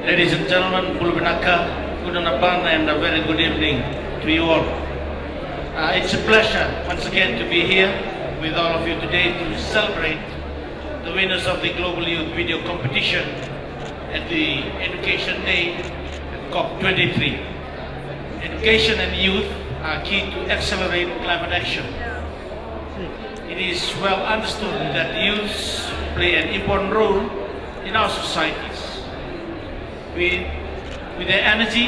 Ladies and gentlemen, Bula vinaka, Kudanabana, and a very good evening to you all. Uh, it's a pleasure once again to be here with all of you today to celebrate the winners of the Global Youth Video Competition at the Education Day at COP23. Education and youth are key to accelerate climate action. It is well understood that youth play an important role in our societies. With, with their energy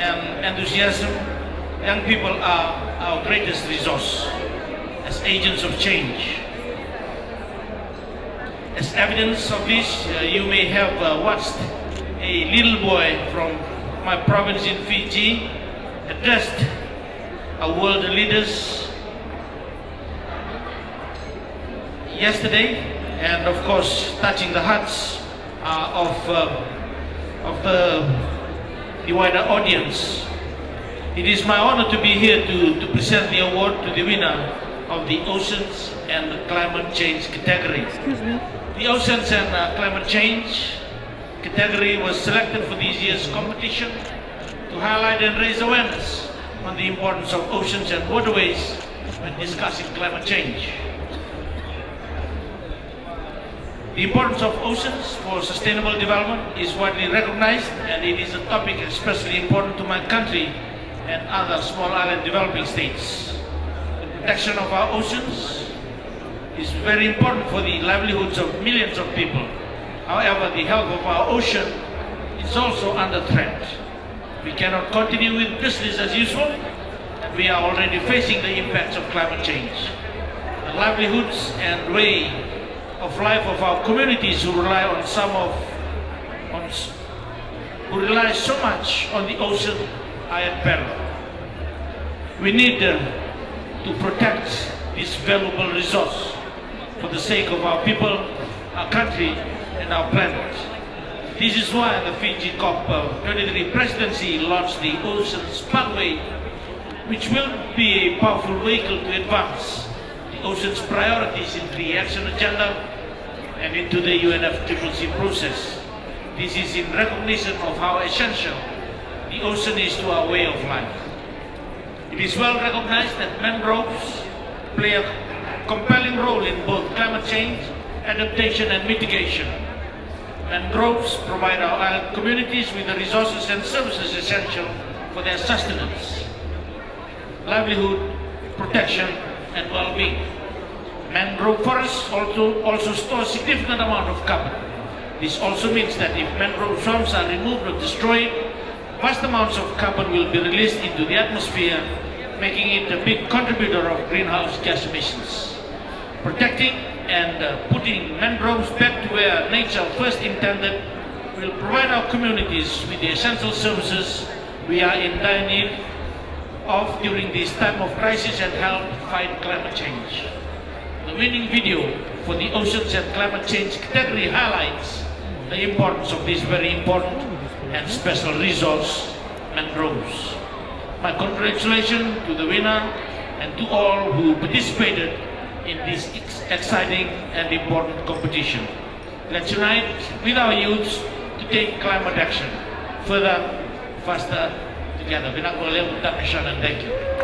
and enthusiasm, young people are our greatest resource as agents of change. As evidence of this, uh, you may have uh, watched a little boy from my province in Fiji addressed our world leaders yesterday and of course touching the hearts uh, of, uh, of the, wider audience. It is my honor to be here to, to present the award to the winner of the Oceans and the Climate Change category. Excuse me. The Oceans and uh, Climate Change category was selected for this year's competition to highlight and raise awareness on the importance of oceans and waterways when discussing climate change. The importance of oceans for sustainable development is widely recognized and it is a topic especially important to my country and other small island developing states. The protection of our oceans is very important for the livelihoods of millions of people. However, the health of our ocean is also under threat. We cannot continue with business as usual and we are already facing the impacts of climate change. The livelihoods and way of life of our communities who rely on some of on, who rely so much on the ocean are at. We need uh, to protect this valuable resource for the sake of our people, our country, and our planet. This is why the Fiji COP23 presidency launched the Oceans Pathway, which will be a powerful vehicle to advance the ocean's priorities in the action agenda and into the UNFCCC process. This is in recognition of how essential the ocean is to our way of life. It is well recognized that mangroves play a compelling role in both climate change, adaptation and mitigation. Mangroves provide our island communities with the resources and services essential for their sustenance, livelihood, protection and well-being. Mangrove forests also, also store significant amount of carbon. This also means that if mangrove swamps are removed or destroyed, vast amounts of carbon will be released into the atmosphere, making it a big contributor of greenhouse gas emissions. Protecting and uh, putting mangroves back to where nature first intended will provide our communities with the essential services we are in dire need of during this time of crisis and help fight climate change. The winning video for the Oceans and Climate Change category highlights the importance of this very important and special resource, mangroves. My congratulations to the winner and to all who participated in this ex exciting and important competition. Let's unite with our youths to take climate action further, faster, together. Vinaka vakalevu and thank you.